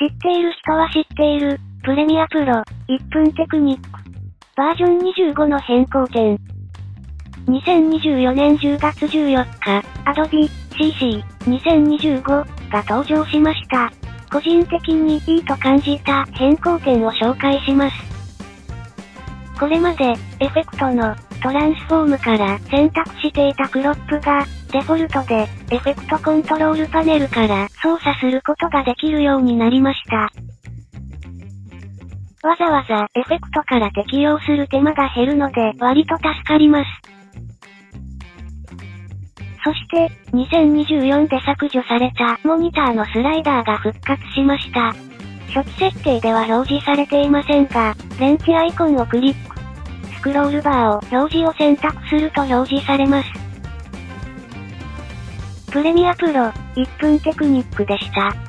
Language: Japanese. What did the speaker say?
知っている人は知っている、プレミアプロ、1分テクニック。バージョン25の変更点。2024年10月14日、Adobe CC2025 が登場しました。個人的にいいと感じた変更点を紹介します。これまで、エフェクトのトランスフォームから選択していたクロップが、デフォルトで、エフェクトコントロールパネルから操作することができるようになりました。わざわざエフェクトから適用する手間が減るので割と助かります。そして、2024で削除されたモニターのスライダーが復活しました。初期設定では表示されていませんが、レンチアイコンをクリック。スクロールバーを表示を選択すると表示されます。プレミアプロ、1分テクニックでした。